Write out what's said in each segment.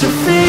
to feel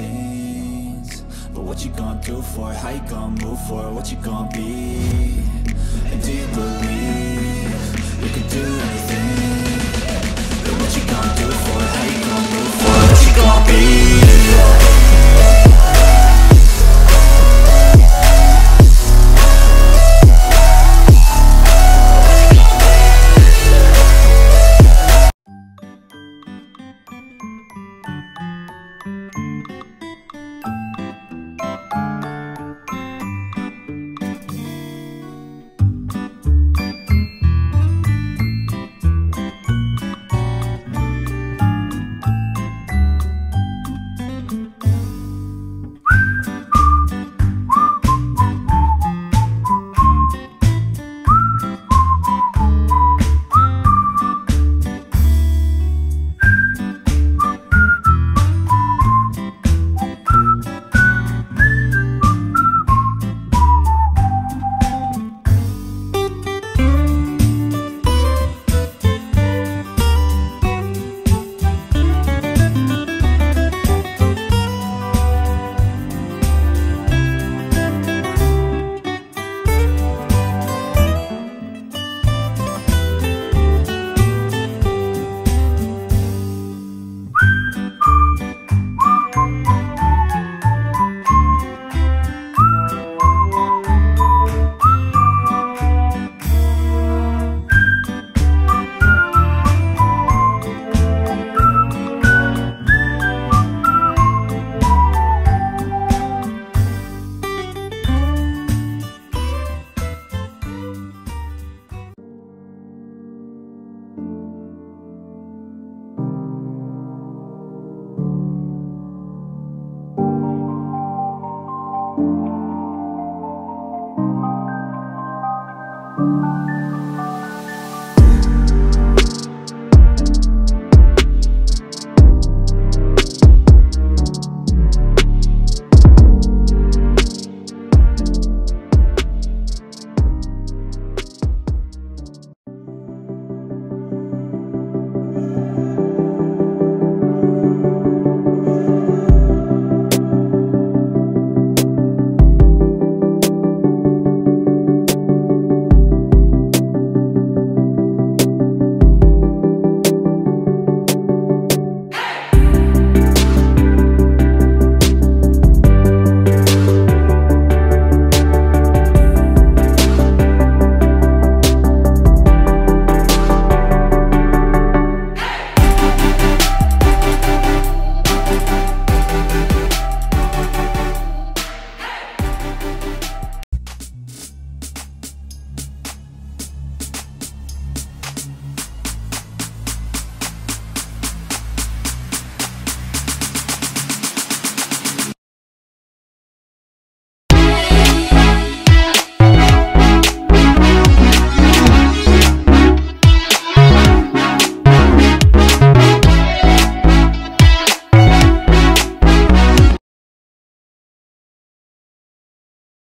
things But what you gonna do for it? How you gonna move for it? What you gonna be? And do you believe you can do anything? But what you gonna do for it? How you gonna move for it? What you gonna be?